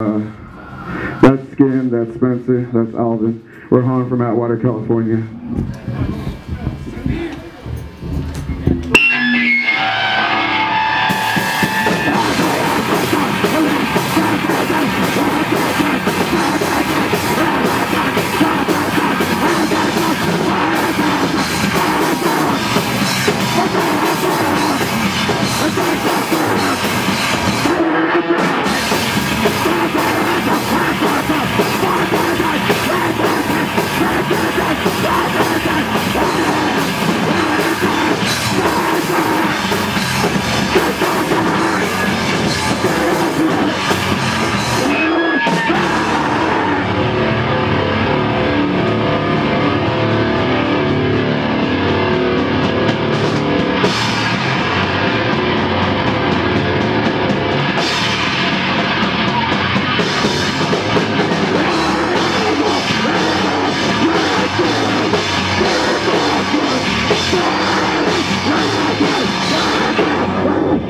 That's Skin, that's Spencer, that's Alvin. We're home from Atwater, California. Yes!